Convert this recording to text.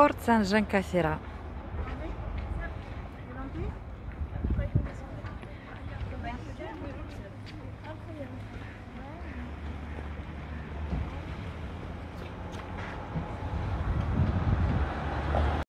Port Saint-Jean-Cassiera.